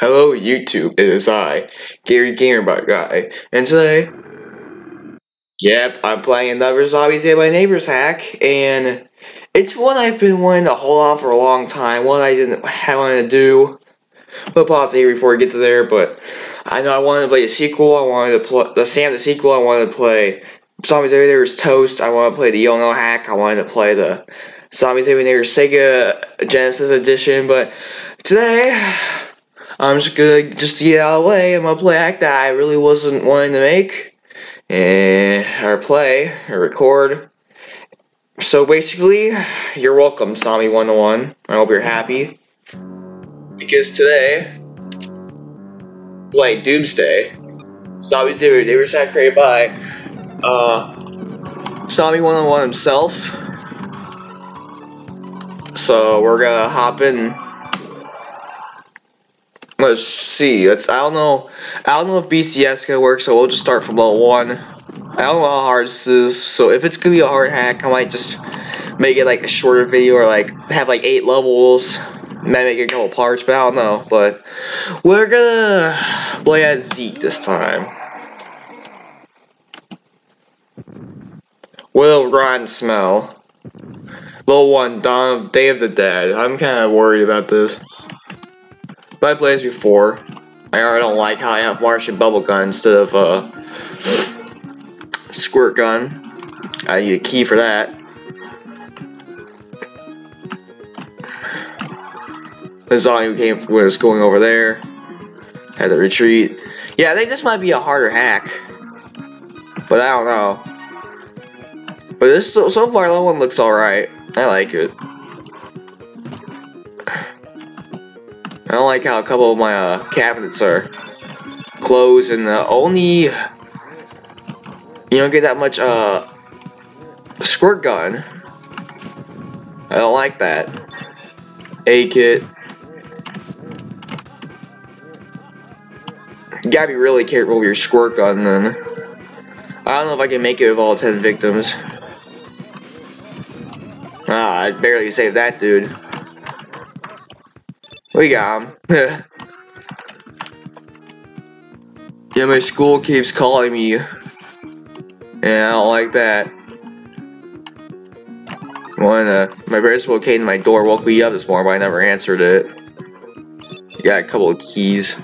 Hello YouTube, it is I, Gary Gamerbot Guy, and today, yep, I'm playing another Zombies Ate My Neighbors hack, and it's one I've been wanting to hold on for a long time, one I didn't want to do. but pause here before I get to there, but I know I wanted to play a sequel, I wanted to play the Sam the sequel, I wanted to play Zombies by Neighbors Toast, I wanted to play the Yono hack, I wanted to play the Zombies by Neighbors Sega Genesis edition, but today I'm just gonna just get out of the way. I'm gonna play act that I really wasn't wanting to make, and or play or record. So basically, you're welcome, Zombie 101. I hope you're happy because today, play Doomsday. Zombie Zero, they were created by uh, Zombie 101 himself. So we're gonna hop in Let's see. Let's. I don't know. I don't know if BCS gonna work, so we'll just start from level one. I don't know how hard this is, so if it's gonna be a hard hack, I might just make it like a shorter video or like have like eight levels. Might make a couple parts, but I don't know. But we're gonna play as Zeke this time. Will Ryan smell? Level 1, Dawn Day of the Dead. I'm kind of worried about this. But I played this before. I already don't like how I have Martian bubble gun instead of uh, squirt gun. I need a key for that. The zombie came was going over there. Had to retreat. Yeah, I think this might be a harder hack. But I don't know. But this so, so far that one looks alright. I like it. I don't like how a couple of my uh, cabinets are closed and uh, only you don't get that much uh, squirt gun. I don't like that. A kit. You gotta be really careful with your squirt gun then. I don't know if I can make it with all 10 victims. Ah, I barely saved that dude. We got him. yeah, my school keeps calling me. And I don't like that. One, uh, my principal came to my door, woke me up this morning, but I never answered it. Got a couple of keys.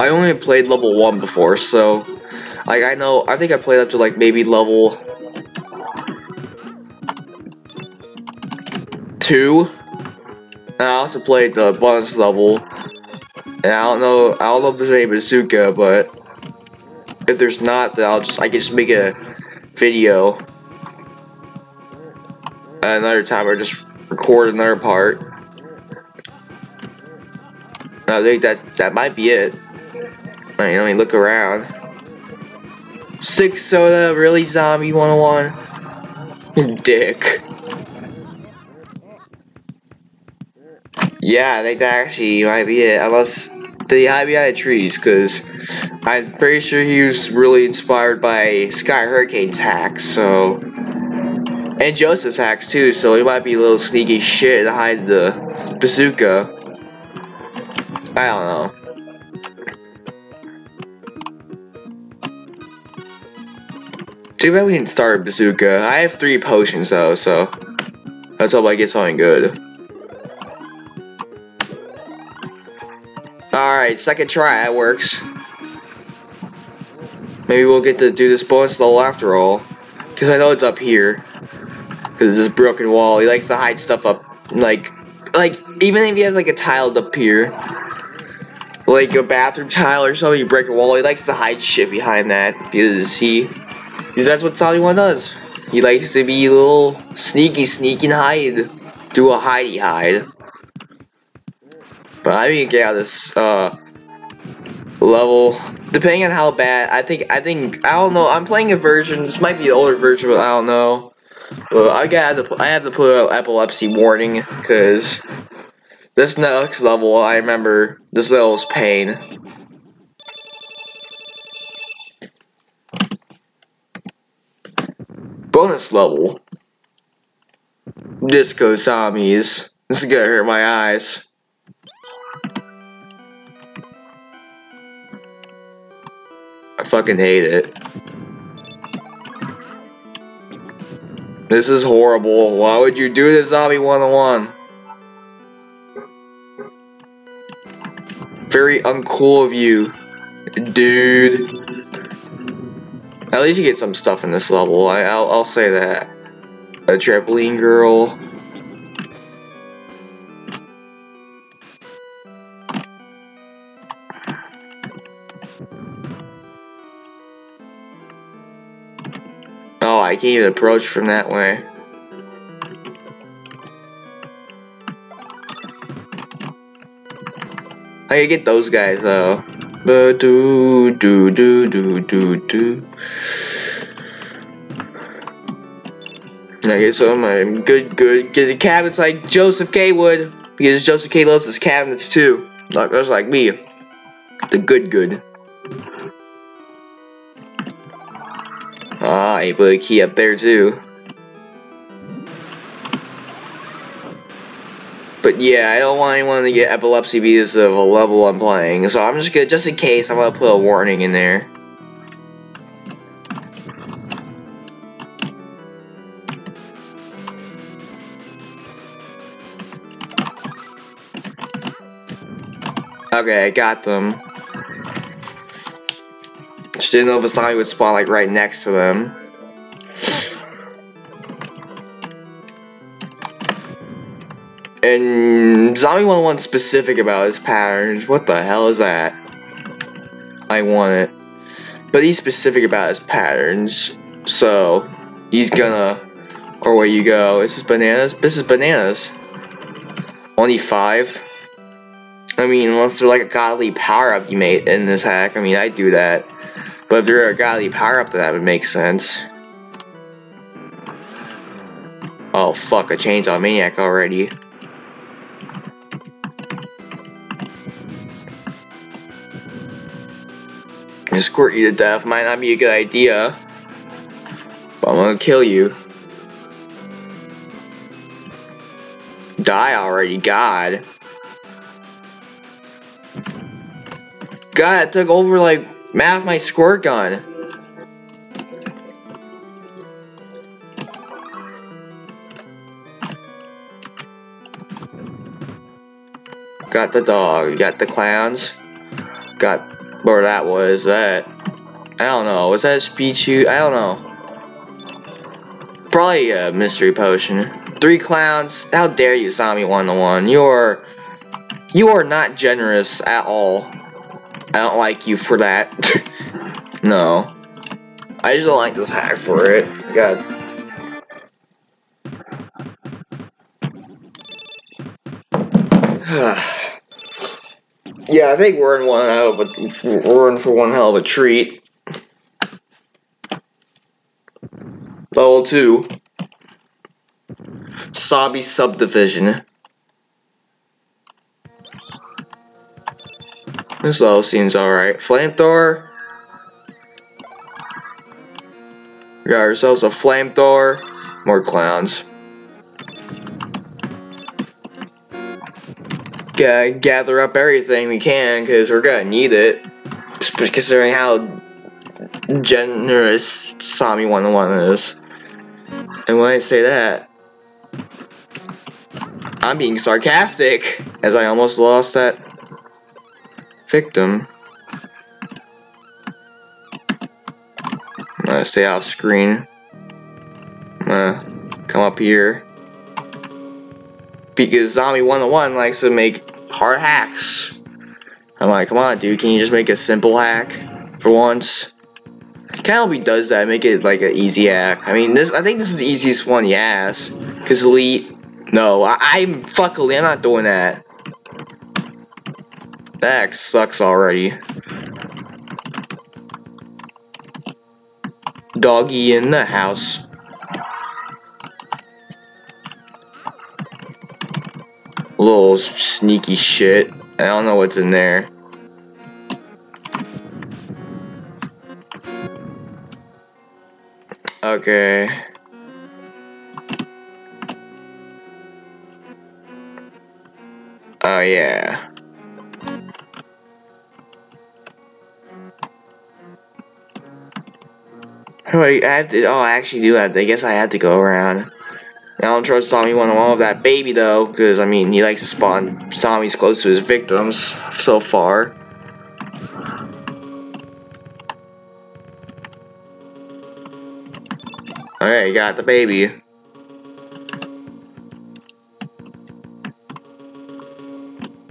I only played level 1 before, so... Like, I know, I think I played up to, like, maybe level two. And I also played the bonus level. And I don't know, I don't know if there's any bazooka, but if there's not, then I'll just, I can just make a video. Another time, or just record another part. I think that that might be it. Alright, let me look around. Six soda, really zombie 101? Dick. Yeah, I think that actually might be it. Unless the the trees, because I'm pretty sure he was really inspired by Sky Hurricane's hacks, so. And Joseph's hacks too, so he might be a little sneaky shit to hide the bazooka. I don't know. Too bad we didn't start a bazooka. I have three potions though, so let's hope I get something good. Alright, second try, that works. Maybe we'll get to do this bonus level after all. Because I know it's up here. Because this broken wall. He likes to hide stuff up, like, like, even if he has, like, a tiled up here. Like a bathroom tile or something, you break a wall, he likes to hide shit behind that. Because he, because that's what One does. He likes to be a little sneaky, sneaky and hide. Do a hidey hide. But I out of this uh, level. Depending on how bad, I think, I think, I don't know, I'm playing a version, this might be an older version, but I don't know. But I got to, I have to put an epilepsy warning, because this next level, I remember, this level's pain. Bonus level. Disco Zombies. This is gonna hurt my eyes. I fucking hate it. This is horrible. Why would you do this, Zombie 101? Very uncool of you, dude. At least you get some stuff in this level. I, I'll, I'll say that. A trampoline girl. I can't even approach from that way. How you get those guys though? Ba do do do do do do. I get some um, good good get the cabinets like Joseph K would because Joseph K loves his cabinets too. Like just like me. The good good. Put a key up there too. But yeah, I don't want anyone to get epilepsy because of a level I'm playing, so I'm just gonna, just in case, I'm gonna put a warning in there. Okay, I got them. Just didn't know if a zombie would spawn like right next to them. And Zombie 101 specific about his patterns. What the hell is that? I want it. But he's specific about his patterns. So, he's gonna... Or where you go. This is bananas. This is bananas. Only five? I mean, unless they're like a godly power-up you made in this hack. I mean, I'd do that. But if they're a godly power-up, then that would make sense. Oh, fuck, a Chainsaw Maniac already. And squirt you to death might not be a good idea. But I'm gonna kill you. Die already, God. God, it took over like half my squirt gun. Got the dog, got the clowns, got where that was that. I don't know, was that a speed shoot? I don't know. Probably a mystery potion. Three clowns, how dare you zombie one to one. You're you are not generous at all. I don't like you for that. no. I just don't like this hack for it. God. yeah, I think we're in one hell of a we're in for one hell of a treat. Level two. Sabi subdivision. This level seems alright. Flamethrower. We got ourselves a flamethrower. More clowns. Gotta gather up everything we can because we're gonna need it. Considering how generous Sami 101 is. And when I say that, I'm being sarcastic as I almost lost that victim. I'm gonna stay off screen. I'm gonna come up here. Because Zombie 101 likes to make hard hacks. I'm like, come on, dude, can you just make a simple hack for once? Of does that, make it like an easy hack. I mean, this I think this is the easiest one he has. Cause Elite, no, I, I'm fuck Elite, I'm not doing that. That sucks already. Doggy in the house. Little sneaky shit. I don't know what's in there. Okay. Oh, yeah. Oh, I have to, oh, I actually do have to, I guess I have to go around. I don't trust Zombie 101 of that baby, though, because, I mean, he likes to spawn zombies close to his victims so far. Alright, got the baby.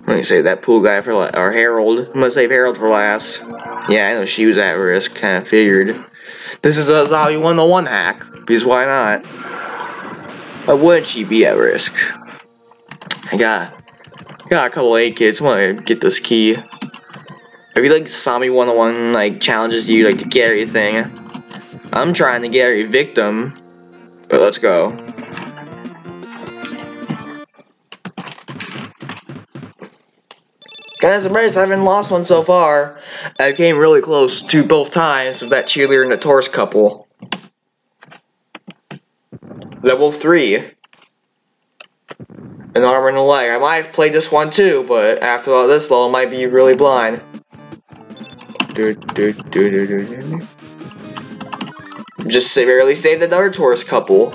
Let me save that pool guy for or Harold. I'm gonna save Harold for last. Yeah, I know she was at risk. Kind of figured. This is a zombie 101 hack. Because why not? Why wouldn't she be at risk? I got, got a couple A kids. Want to get this key? If you like zombie 101 like challenges you like to get everything, I'm trying to get a victim, but let's go. Guys, I'm surprised I haven't lost one so far. I came really close to both times with that cheerleader and the tourist couple. Level 3. An arm and a leg. I might have played this one too, but after all this level, I might be really blind. Do, do, do, just barely saved another tourist couple.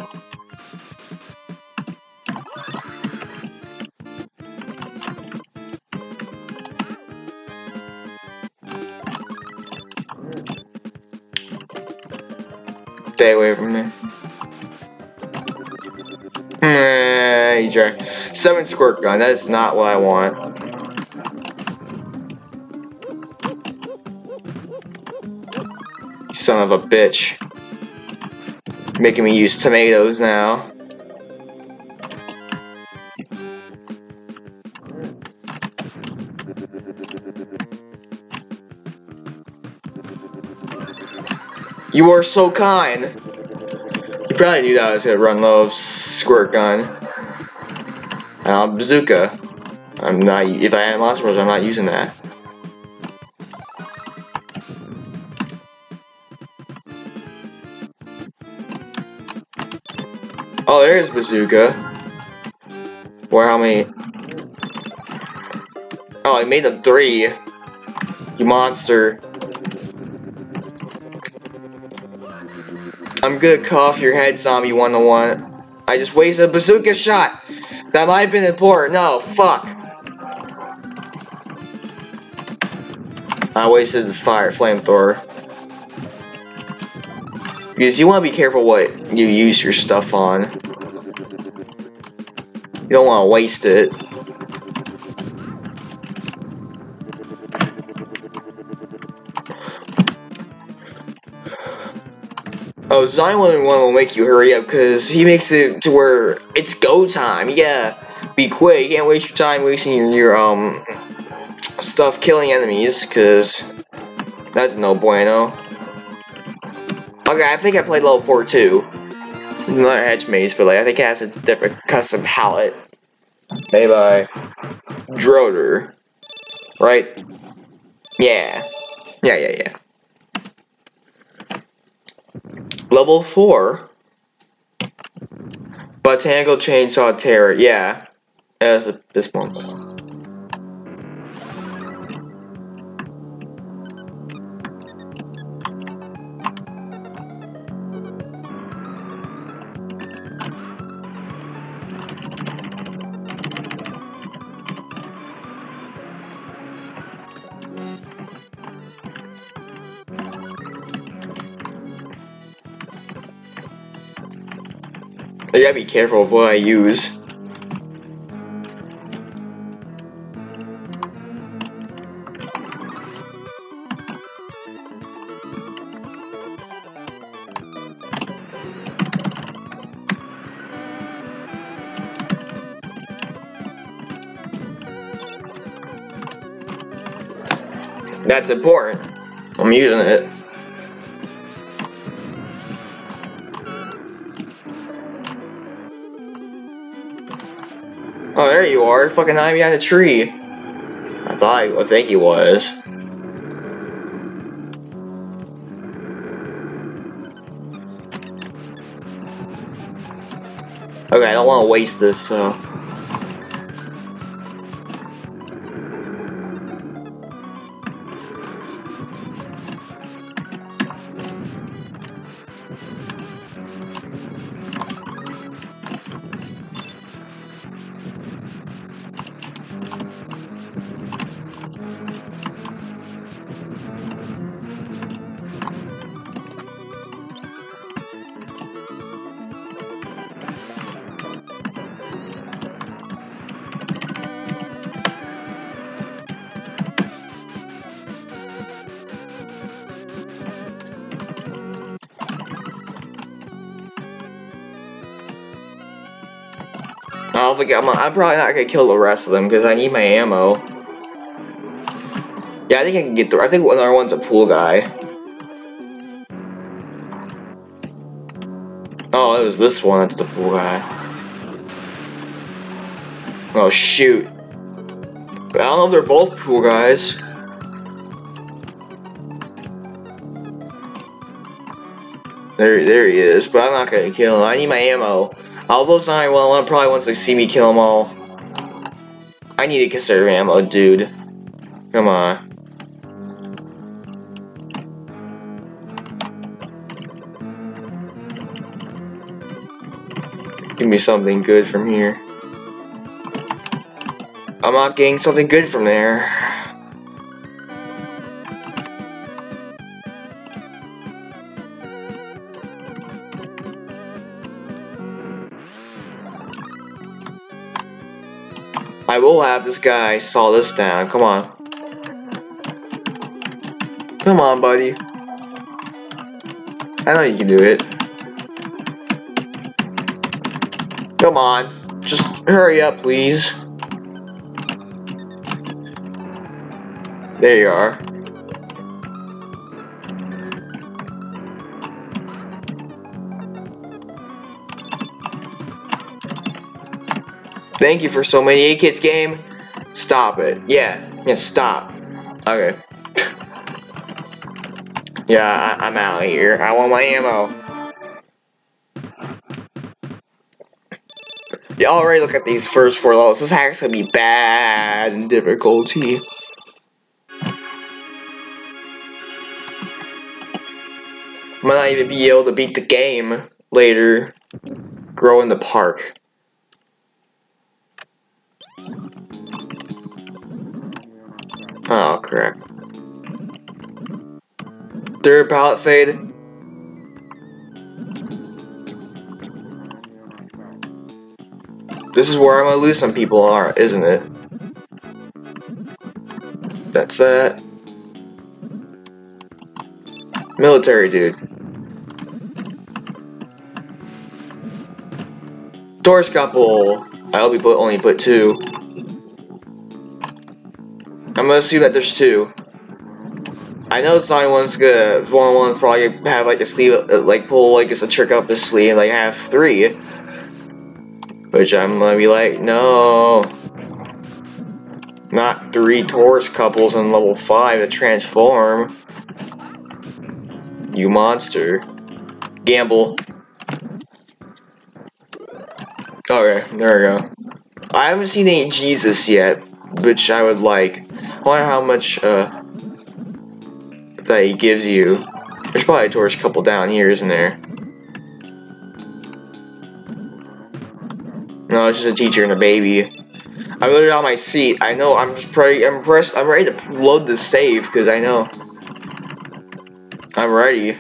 Seven squirt gun, that is not what I want. Son of a bitch making me use tomatoes now. You are so kind. You probably knew that I was gonna run low of squirt gun. And bazooka. I'm not. If I had Monster Bros, I'm not using that. Oh, there's Bazooka. Where how many? Oh, I made them three. You monster. I'm gonna cut off your head, zombie 101. I just wasted a bazooka shot. That might have been important. No, fuck. I wasted the fire flamethrower. Because you want to be careful what you use your stuff on. You don't want to waste it. Oh, Zion one will make you hurry up because he makes it to where it's go time. Yeah, be quick. You can't waste your time wasting your, your um stuff killing enemies because that's no bueno. Okay, I think I played level 4 too. Not Hedge Maze, but like I think it has a different custom palette. Made by Droder. Right? Yeah. Yeah, yeah, yeah. Level 4. Botanical Chainsaw Terror, yeah. As this one. Gotta be careful of what I use. That's important. I'm using it. Are, fucking hiding behind a tree. I thought, I, I think he was. Okay, I don't want to waste this, so... I'm, I'm probably not gonna kill the rest of them because I need my ammo. Yeah, I think I can get through. I think another one's a pool guy. Oh, it was this one that's the pool guy. Oh, shoot. But I don't know if they're both pool guys. There, there he is, but I'm not gonna kill him. I need my ammo. Although Zion well, uh, probably wants to see me kill them all. I need to conserve ammo, dude. Come on. Give me something good from here. I'm not getting something good from there. I will have this guy saw this down. Come on. Come on, buddy. I know you can do it. Come on. Just hurry up, please. There you are. Thank you for so many A Kids game. Stop it. Yeah. Yeah, stop. Okay. yeah, I am out of here. I want my ammo. You already look at these first four levels. This hack's gonna be bad in difficulty. Might not even be able to beat the game later. Grow in the park. Oh, crap. Third palette fade. This is where I'm gonna lose some people are, isn't it? That's that. Military dude. Doors couple. I hope we put only put two. I'm gonna assume that there's two. I know only one's good. One one probably have like a sleeve, uh, like pull like it's a trick up his sleeve and like have three. Which I'm gonna be like, no. Not three tourist couples in level 5 to transform. You monster. Gamble. Okay, there we go. I haven't seen any Jesus yet, which I would like. I wonder how much uh, that he gives you. There's probably a tourist couple down here, isn't there? No, it's just a teacher and a baby. I loaded on my seat. I know I'm just pretty I'm pressed I'm ready to load the save because I know I'm ready.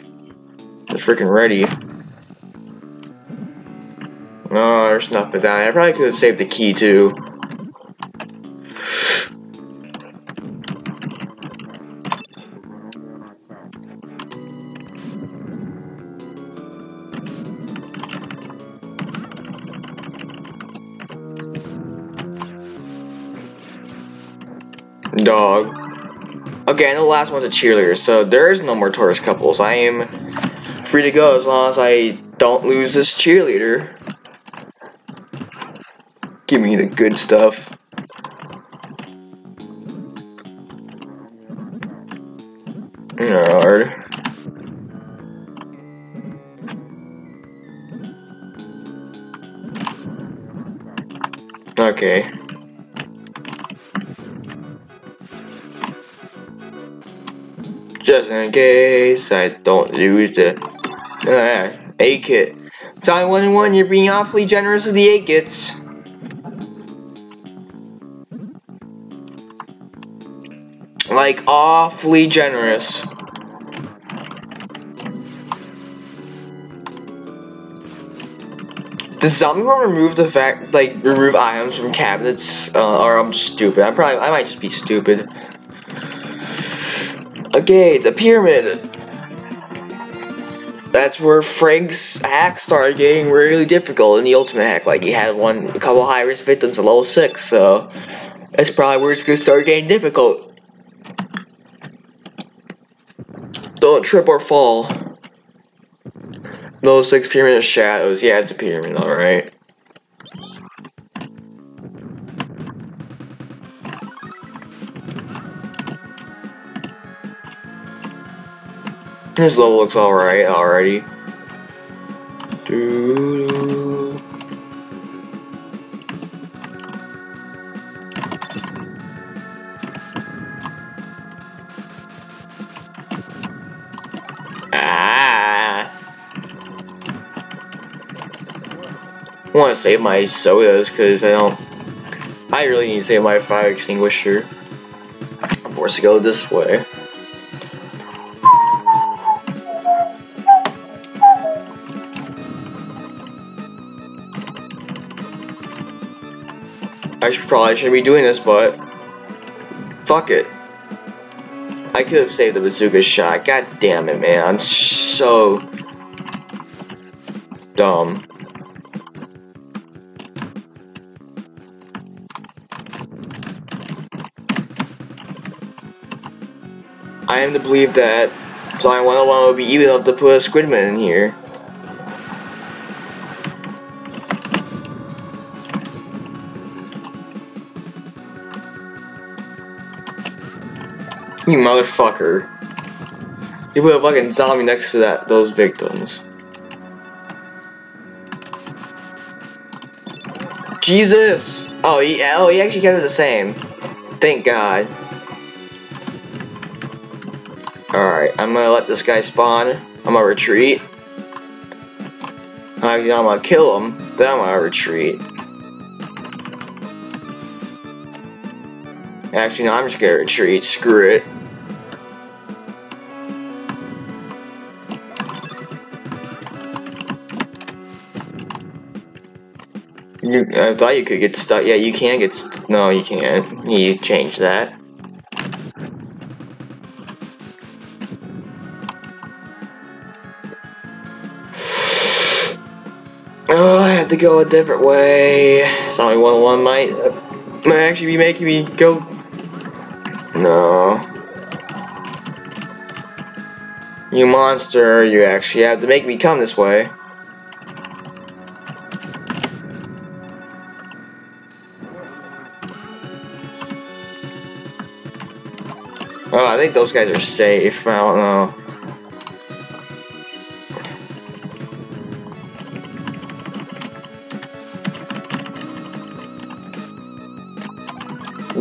Just freaking ready. No, there's nothing down. I probably could have saved the key too. Dog. Okay, and the last one's a cheerleader, so there is no more tourist couples. I am free to go as long as I don't lose this cheerleader. Good stuff. Hard. Okay. Just in case I don't lose the uh, A-Kit. Time 1 and 1, you're being awfully generous with the A-Kits. Like, awfully generous. Does zombie mode remove the fact, like, remove items from cabinets? Uh, or I'm stupid. I'm probably, I might just be stupid. A gate, a pyramid. that's where Frank's hack started getting really difficult in the ultimate hack. Like he had one a couple high risk victims at level six, so that's probably where it's gonna start getting difficult. Don't trip or fall. Those six pyramid of shadows. Yeah, it's a pyramid, alright. This level looks alright already. Doo to save my sodas because I don't. I really need to save my fire extinguisher. I'm forced to go this way. I should probably shouldn't be doing this, but fuck it. I could have saved the bazooka shot. God damn it, man. I'm so dumb. I am to believe that Zion 101 would be even enough to put a Squidman in here. You motherfucker. You put a fucking zombie next to that those victims. Jesus! Oh, he, oh, he actually kept it the same. Thank God. Alright, I'm gonna let this guy spawn. I'm gonna retreat. Actually, I'm gonna kill him, then I'm gonna retreat. Actually, no, I'm just gonna retreat. Screw it. You, I thought you could get stuck. Yeah, you can get. no, you can't. You change that. Have to go a different way. Zombie 101 might, uh, might actually be making me go. No. You monster, you actually have to make me come this way. Oh, I think those guys are safe. I don't know.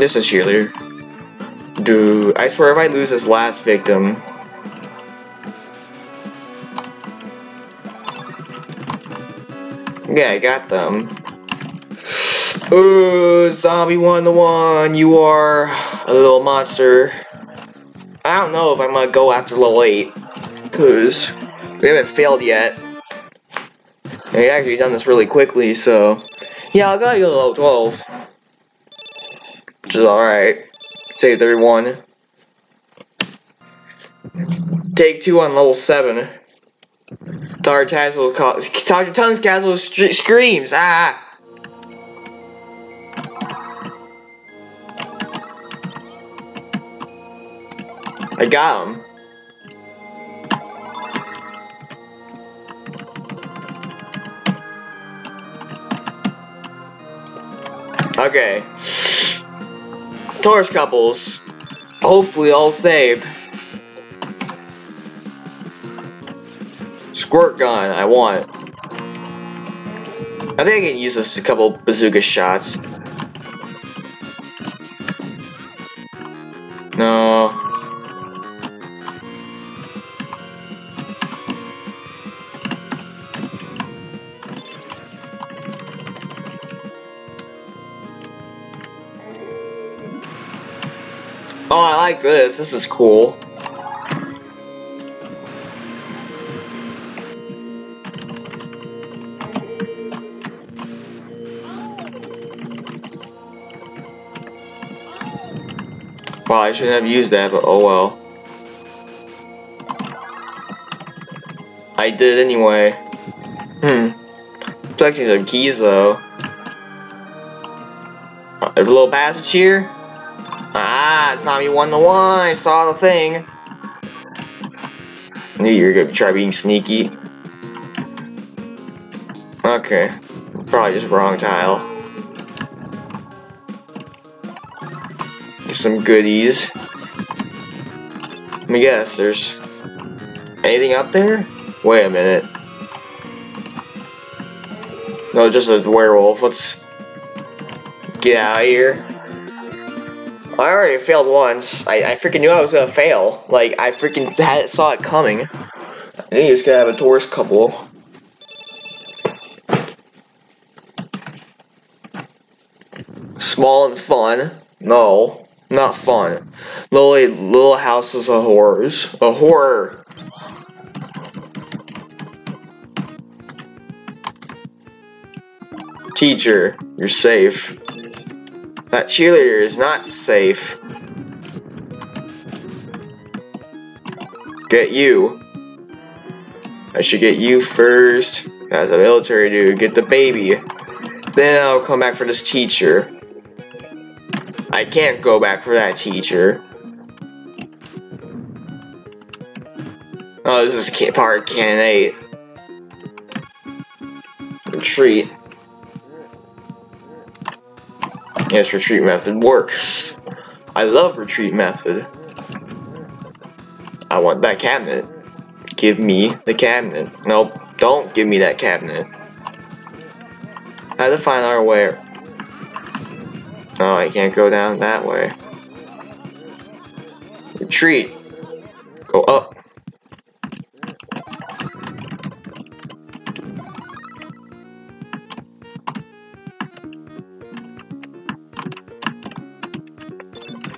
This is cheerleader. Dude, I swear if I lose this last victim. Yeah, I got them. Ooh, zombie one to one, you are a little monster. I don't know if I'm gonna go after level 8, because we haven't failed yet. And we actually done this really quickly, so yeah, I'll go to level 12. Which is alright. Saved everyone. Take two on level 7. Dr. Tassel Dr. Tongue's Castle screams! Ah! I got him. Okay. Taurus couples. Hopefully all saved. Squirt gun, I want. I think I can use this a couple bazooka shots. No. Like this. This is cool. Wow, I shouldn't have used that, but oh well. I did anyway. Hmm. Collecting some keys though. Uh, a little passage here. Ah, Zombie one to one. I saw the thing. I Knew you were gonna try being sneaky. Okay, probably just wrong tile. Some goodies. Let me guess, there's anything up there? Wait a minute. No, just a werewolf. Let's get out of here. I already failed once. I, I freaking knew I was gonna fail. Like, I freaking had, saw it coming. I think he's gonna have a tourist couple. Small and fun. No, not fun. Lily, Little, little houses of horrors. A horror. Teacher, you're safe. That cheerleader is not safe. Get you. I should get you first. As a military dude, get the baby. Then I'll come back for this teacher. I can't go back for that teacher. Oh, this is part 8. Retreat. Yes, retreat method works. I love retreat method. I want that cabinet. Give me the cabinet. Nope, don't give me that cabinet. I have to find our way. Oh, I can't go down that way. Retreat. Go up.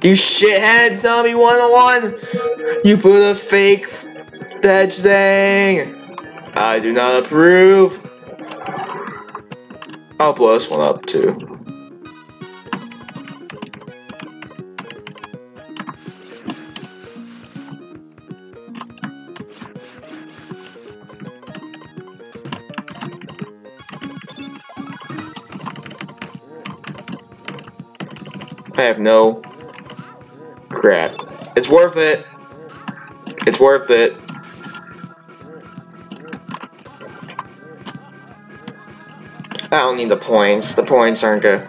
You shithead, Zombie 101! You put a fake edge thing! I do not approve! I'll blow this one up too. I have no crap. It's worth it. It's worth it. I don't need the points. The points aren't good.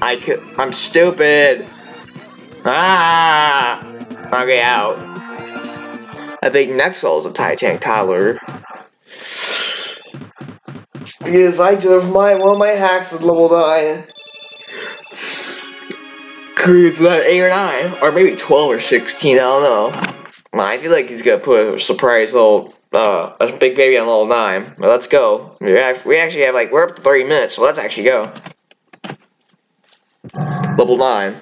I could. I'm stupid. Ah. Okay, out. I think next Nexel is a Titanic Toddler. Because I took my one of my hacks at level 9 it's not 8 or 9, or maybe 12 or 16, I don't know. I feel like he's gonna put a surprise little, uh, a big baby on level 9. But let's go. We actually have, like, we're up to 30 minutes, so let's actually go. Level 9.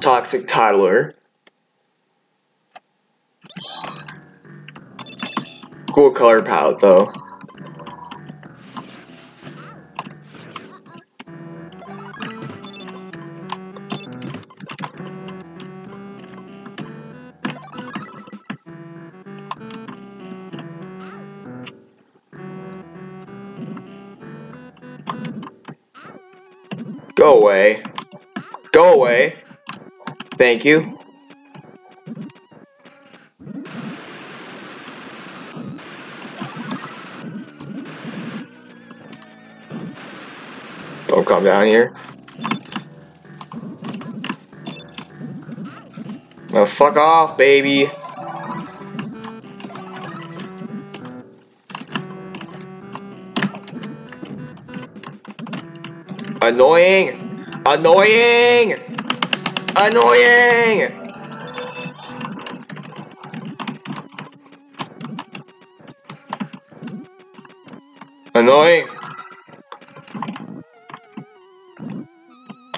Toxic Toddler. Cool color palette, though. Go away. Go away. Thank you. Don't come down here. No, fuck off, baby. Annoying! Annoying! Annoying! Annoying.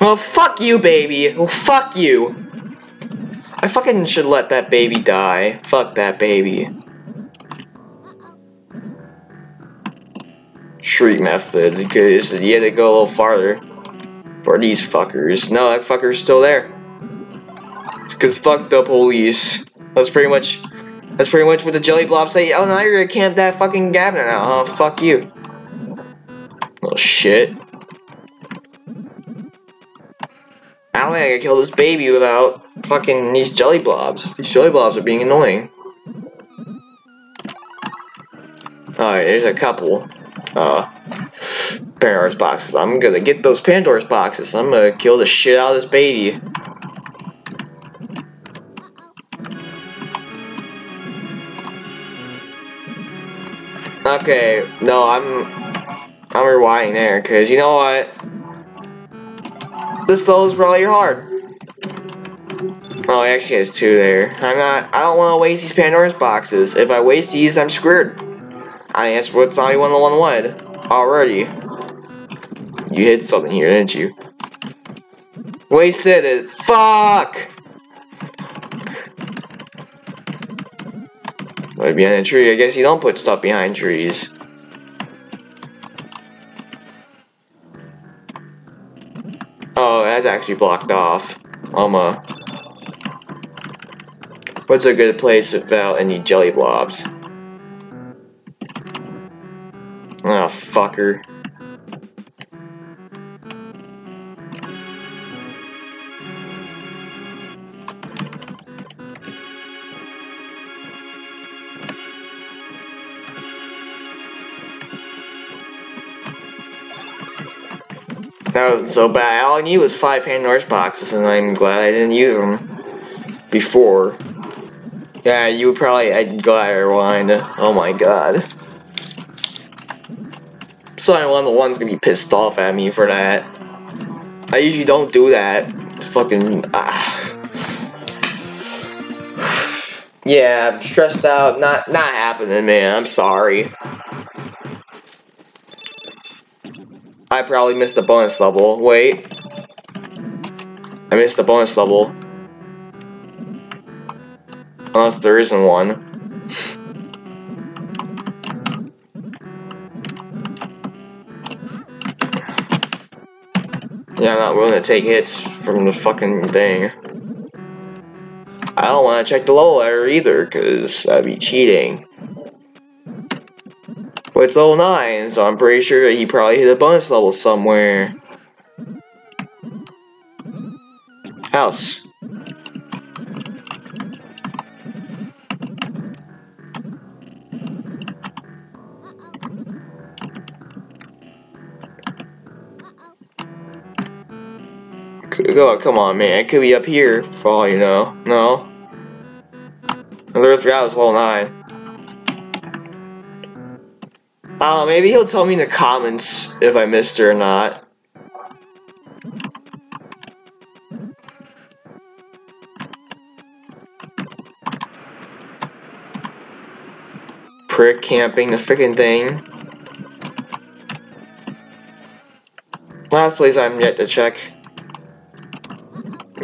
Well, fuck you, baby. Well, fuck you. I fucking should let that baby die. Fuck that baby. Shriek method because you had to go a little farther for these fuckers. No, that fucker's still there. Because fuck the police. That's pretty much That's pretty much what the jelly blobs say. Oh, now you're gonna camp that fucking cabinet now, huh? Fuck you. Little shit. I don't think I can kill this baby without fucking these jelly blobs. These jelly blobs are being annoying. Alright, there's a couple. Uh, Pandora's boxes. I'm gonna get those Pandora's boxes. I'm gonna kill the shit out of this baby. Okay, no, I'm I'm rewinding there, cause you know what? This level is probably hard. Oh, he actually has two there. I'm not. I don't want to waste these Pandora's boxes. If I waste these, I'm screwed. I guess what's all you want to one would already. You hit something here, didn't you? Wasted it. Fuck. Right behind a tree. I guess you don't put stuff behind trees. Oh, that's actually blocked off. Um, uh, what's a good place without any jelly blobs? Oh, fucker. That wasn't so bad. All I need was five Pandora's boxes, and I'm glad I didn't use them before. Yeah, you would probably. I'd glad I rewind. Oh my god. So one of the ones gonna be pissed off at me for that. I usually don't do that. It's fucking. Ah. Yeah, I'm stressed out. Not not happening, man. I'm sorry. I probably missed the bonus level. Wait. I missed the bonus level. Unless there isn't one. Not willing to take hits from the fucking thing. I don't want to check the level letter either, because that'd be cheating. But it's level 9, so I'm pretty sure he probably hit a bonus level somewhere. House. Oh, come on, man. It could be up here, for all you know. No? Forgot was level 9. Uh, maybe he'll tell me in the comments if I missed it or not. Prick camping the freaking thing. Last place I'm yet to check.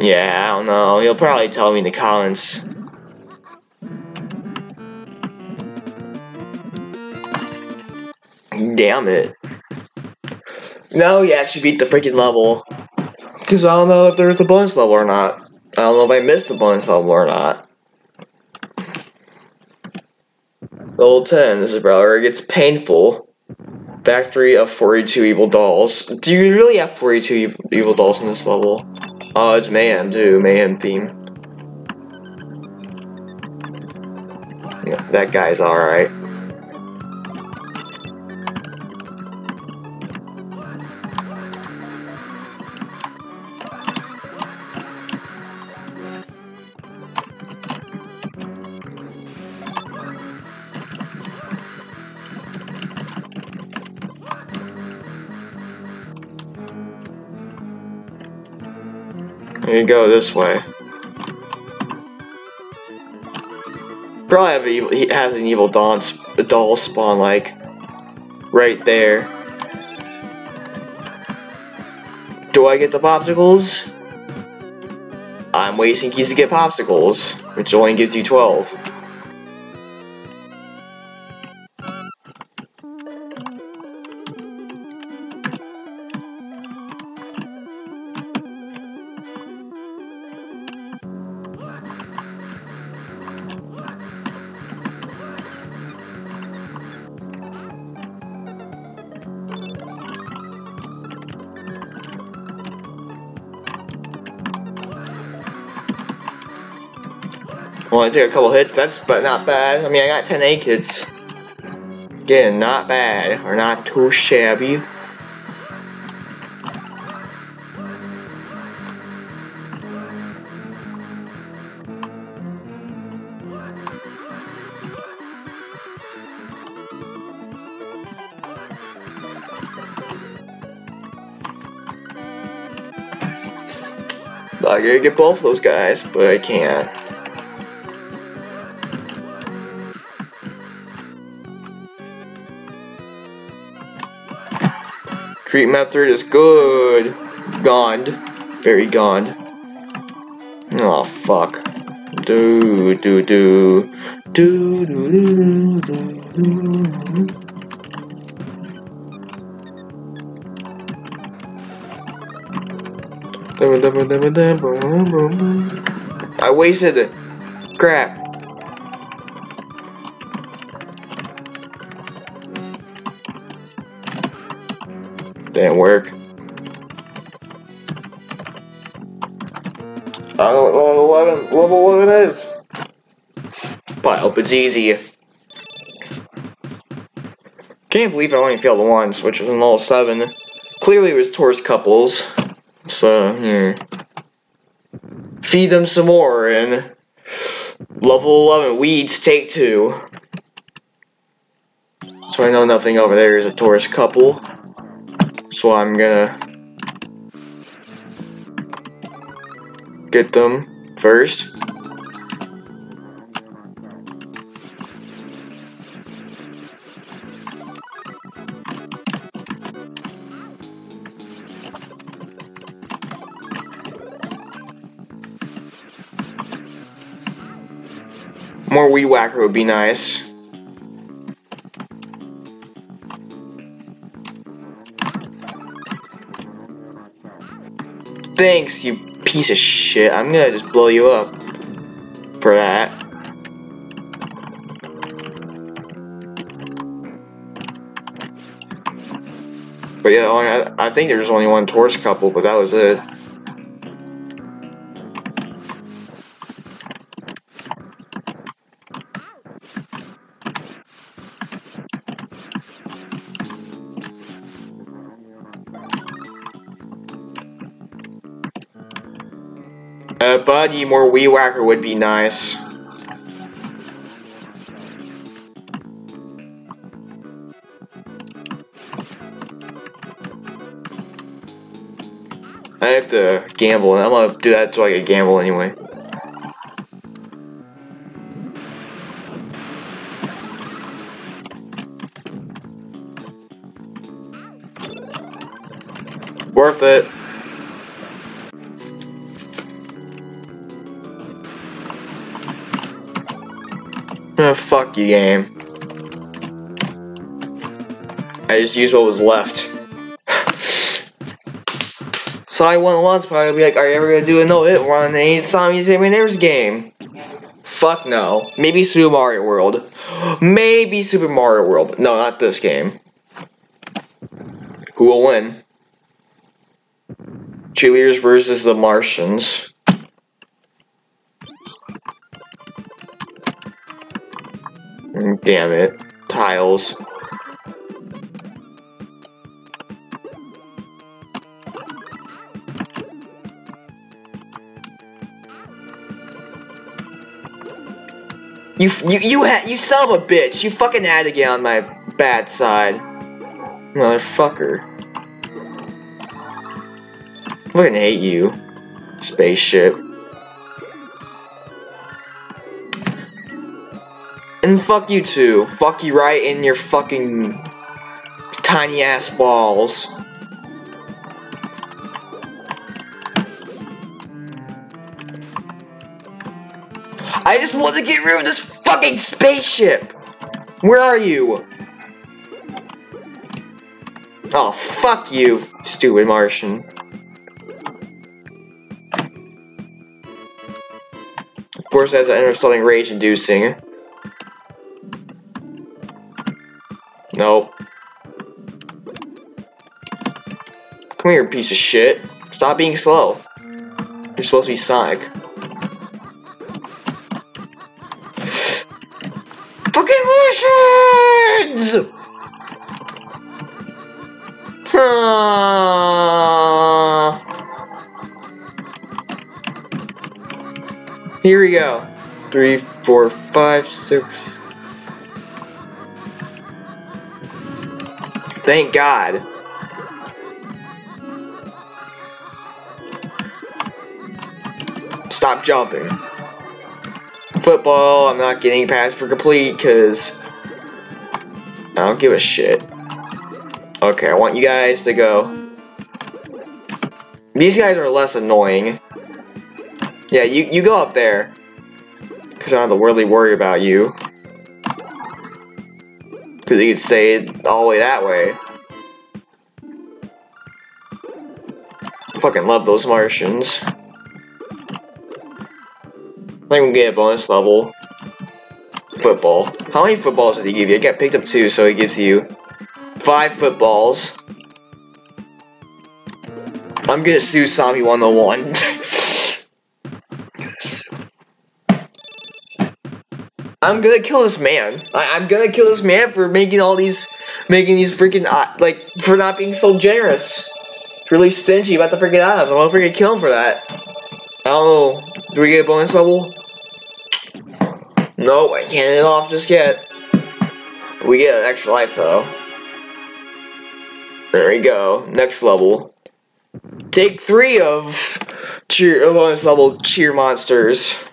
Yeah, I don't know. He'll probably tell me in the comments. Damn it. No, he actually beat the freaking level. Because I don't know if there's a bonus level or not. I don't know if I missed the bonus level or not. Level 10, this is it gets painful. Factory of 42 Evil Dolls. Do you really have 42 Evil Dolls in this level? Oh, it's Mayhem too, Mayhem theme. Yeah, that guy's alright. You go this way. Probably have evil, he has an evil dawn doll spawn like right there. Do I get the popsicles? I'm wasting keys to get popsicles, which only gives you 12. Only take a couple hits, that's but not bad. I mean, I got 10 A kids. Again, not bad, or not too shabby. I gotta get both those guys, but I can't. Treat method is good. Gone. Very gone. Oh fuck. Do do do do do do do do. do. I wasted it. Crap. Didn't work. I don't know what level 11, level 11 is. But I hope it's easy. Can't believe I only failed once, which was in level 7. Clearly it was towards couples. So, yeah. Feed them some more and level 11 weeds take two. So I know nothing over there is a tourist couple. So I'm gonna get them first. More weed whacker would be nice. Thanks, you piece of shit. I'm gonna just blow you up for that. But yeah, I think there's only one tourist couple, but that was it. Uh, Buddy, more Weed Whacker would be nice. I have to gamble, and I'm gonna do that so I can gamble anyway. Worth it. Fuck you, game. I just used what was left. so I won once, but I'd be like, are you ever gonna do a no hit run and saw me take my neighbor's game? Fuck no. Maybe Super Mario World. Maybe Super Mario World. No, not this game. Who will win? Cheerleaders versus the Martians. Damn it. Tiles. You you you had you son of a bitch! You fucking had to get on my bad side, motherfucker. I fucking hate you, spaceship. And fuck you too. Fuck you right in your fucking tiny ass balls. I just want to get rid of this fucking spaceship! Where are you? Oh, fuck you, stupid Martian. Of course, that's an something rage-inducing. Nope. Come here, piece of shit. Stop being slow. You're supposed to be Sonic. Fucking missions! Here we go. Three, four, five, six, Thank God. Stop jumping. Football, I'm not getting past for complete because I don't give a shit. Okay, I want you guys to go. These guys are less annoying. Yeah, you, you go up there. Because I don't have to really worry about you. Because you could stay all the way that way. Fucking love those Martians. I think we get a bonus level. Football. How many footballs did he give you? I got picked up two, so he gives you five footballs. I'm gonna sue Sami 101. I'm gonna kill this man. I am gonna kill this man for making all these, making these freaking, uh, like, for not being so generous. Really stingy about the freaking items. I'm gonna freaking kill him for that. I don't know. Do we get a bonus level? No, I can't end it off just yet. We get an extra life though. There we go. Next level. Take three of cheer bonus level cheer monsters.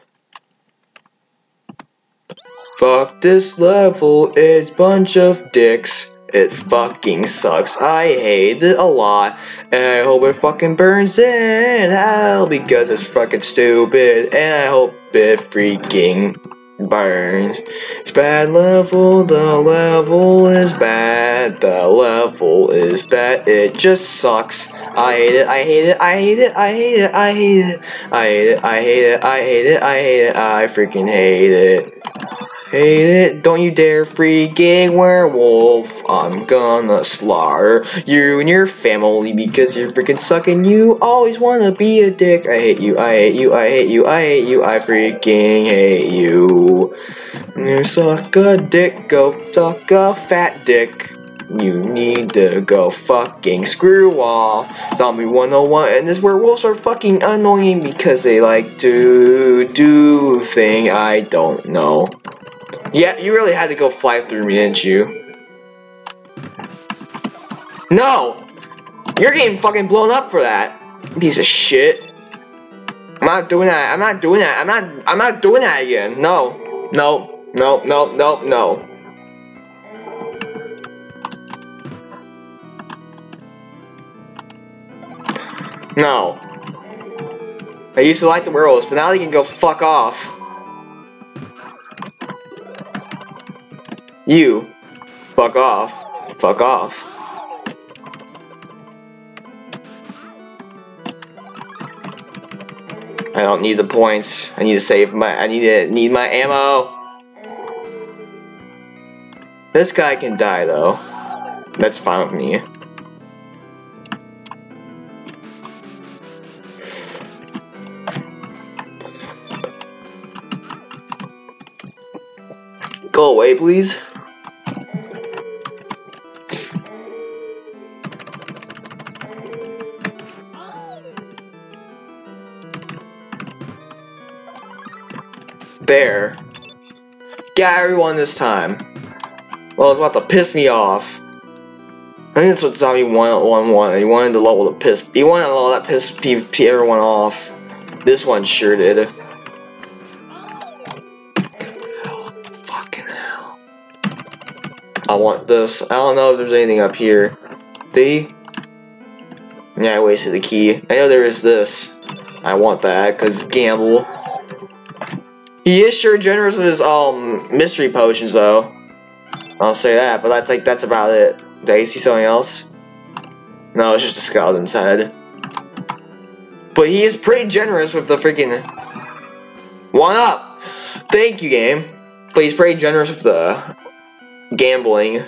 Fuck this level, it's bunch of dicks. It fucking sucks. I hate it a lot. And I hope it fucking burns in hell because it's fucking stupid. And I hope it freaking burns. It's bad level, the level is bad, the level is bad, it just sucks. I hate it, I hate it, I hate it, I hate it, I hate it, I hate it, I hate it, I hate it, I hate it, I freaking hate it. Hate it, don't you dare freaking werewolf. I'm gonna slaughter you and your family because you're freaking sucking. You always wanna be a dick. I hate you, I hate you, I hate you, I hate you, I freaking hate you. You suck a dick, go suck a fat dick. You need to go fucking screw off. Zombie 101 and this werewolves are fucking annoying because they like to do thing I don't know. Yeah, you really had to go fly through me, didn't you? No! You're getting fucking blown up for that. Piece of shit. I'm not doing that. I'm not doing that. I'm not I'm not doing that again. No. No. No, no, no, no. No. I used to like the werewolves, but now they can go fuck off. You. Fuck off. Fuck off. I don't need the points. I need to save my I need to need my ammo. This guy can die though. That's fine with me. Go away, please. There. Got everyone this time. Well, it's about to piss me off. I think that's what Zombie 1 wanted. He wanted the level to piss. He wanted a level that piss everyone off. This one sure did. Fucking hell. I want this. I don't know if there's anything up here. D? Yeah, I wasted the key. I know there is this. I want that, because gamble. He is sure generous with his um mystery potions though. I'll say that, but that's like that's about it. Did I see something else? No, it's just a skeleton's head. But he is pretty generous with the freaking one up. Thank you, game. But he's pretty generous with the gambling.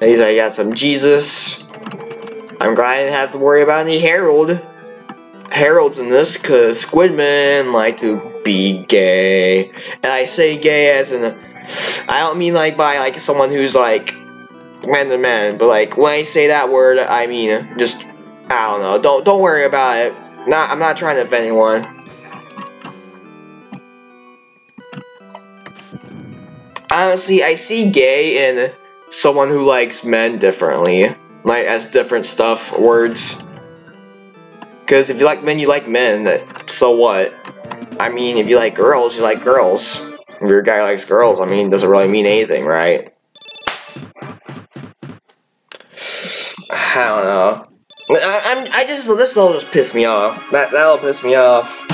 He's like, I got some Jesus. I'm glad I didn't have to worry about any Harold. Harold's in this because Squidman like to be gay. And I say gay as in I don't mean like by like someone who's like man to man, but like when I say that word, I mean just I don't know. Don't don't worry about it. Not I'm not trying to offend anyone. Honestly, I see gay in someone who likes men differently, like as different stuff words. Because if you like men, you like men. That so what? I mean, if you like girls, you like girls. If your guy likes girls, I mean, doesn't really mean anything, right? I don't know. I, am I just this will just piss me off. That that'll piss me off.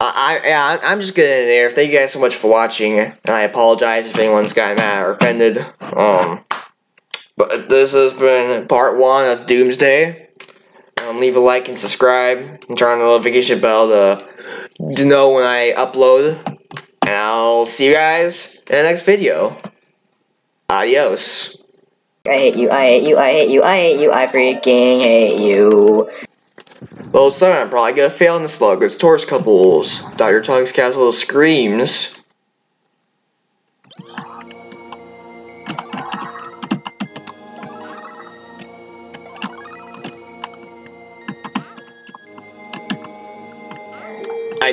I, I yeah, I'm just getting in there. Thank you guys so much for watching, and I apologize if anyone's gotten mad or offended. Um, but this has been part one of Doomsday. Um, leave a like and subscribe, and turn on the notification bell to, to know when I upload. And I'll see you guys in the next video. Adios. I hate you, I hate you, I hate you, I hate you, I freaking hate you. Well, it's not I'm probably gonna fail in the slug. It's tourist couples. Dr. Tongue's castle screams.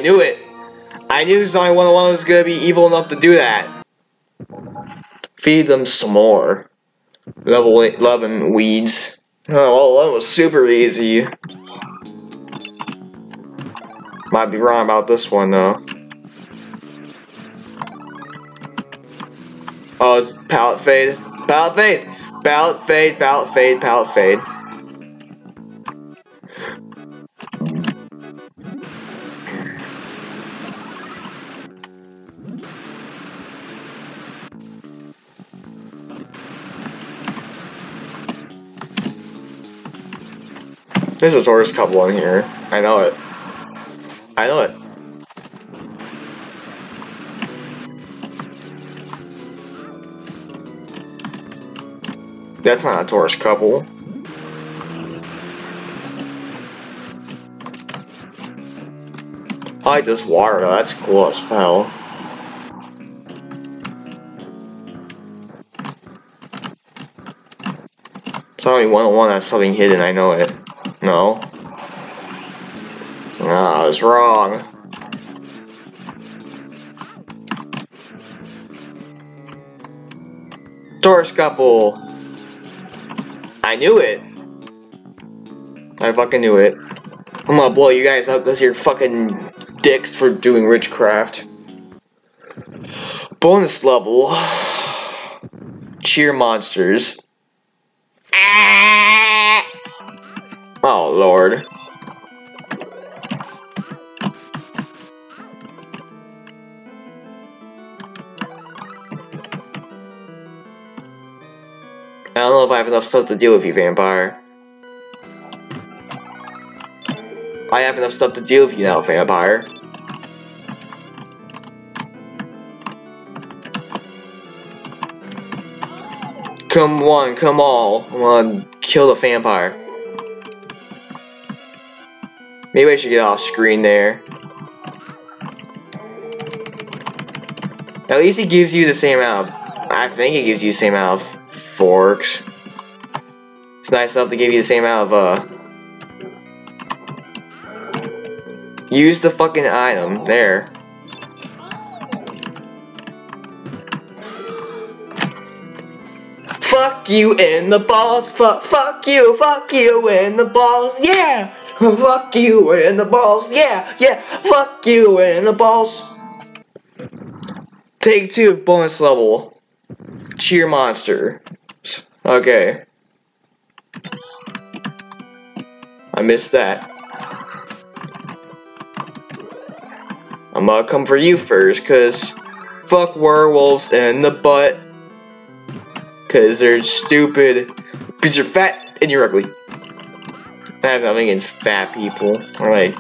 Knew it. I knew Zombie 101 was gonna be evil enough to do that. Feed them some more. Level 11 weeds. Oh, that was super easy. Might be wrong about this one though. Oh, palette fade. Palette fade! Palette fade, palette fade, palette fade. There's a tourist couple in here. I know it. I know it. That's not a tourist couple. I like this water though, that's cool as hell. Sorry, 101 has something hidden, I know it. No. No, I was wrong. Tourist couple. I knew it. I fucking knew it. I'm gonna blow you guys up because you're fucking dicks for doing witchcraft. Bonus level. Cheer monsters. Lord. I don't know if I have enough stuff to deal with you, vampire. I have enough stuff to deal with you now, vampire. Come one, come all. I'm gonna kill the vampire. Maybe I should get off screen there. At least it gives you the same amount of, I think it gives you the same amount of forks. It's nice enough to give you the same amount of, uh, use the fucking item, there. Fuck you in the balls, fuck, fuck you, fuck you in the balls, yeah! Fuck you in the balls. Yeah, yeah. Fuck you in the balls. Take two bonus level. Cheer monster. Okay. I missed that. I'm gonna come for you first, cause fuck werewolves in the butt. Cause they're stupid. Because you're fat and you're ugly. I have nothing against fat people or like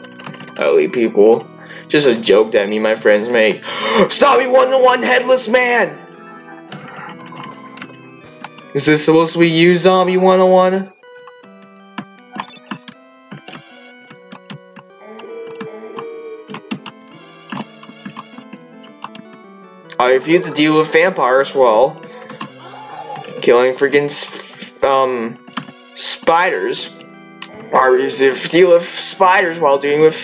ugly people. Just a joke that me and my friends make. Zombie one to one headless man. Is this supposed to be you, Zombie 101? I refuse to deal with vampires while killing freaking um spiders. I refuse to deal with spiders while dealing with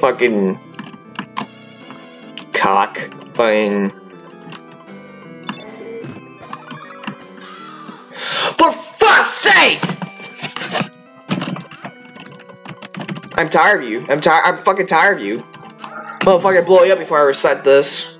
fucking cock. Fucking. For fuck's sake! I'm tired of you. I'm tired. I'm fucking tired of you. Motherfucker, blow you up before I reset this.